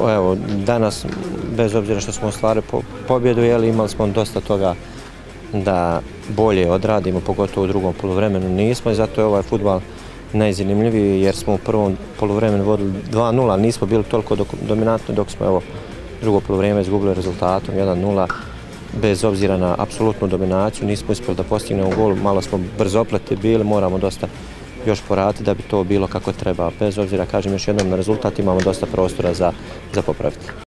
Evo, danas, bez obzira što smo ostvari pobjedu, jeli, imali smo dosta toga da bolje odradimo, pogotovo u drugom polovremenu nismo i zato je ovaj futbal najzanimljiviji jer smo u prvom polovremenu vodili 2-0, nismo bili toliko dominantni dok smo evo drugo polovreme izgubili rezultatom 1-0 bez obzira na apsolutnu dominaciju, nismo uspjeli da postignemo gol, malo smo brzopleti bili, moramo dosta još porati da bi to bilo kako treba. Bez obzira, kažem još jednom, na rezultat imamo dosta prostora za, za popraviti.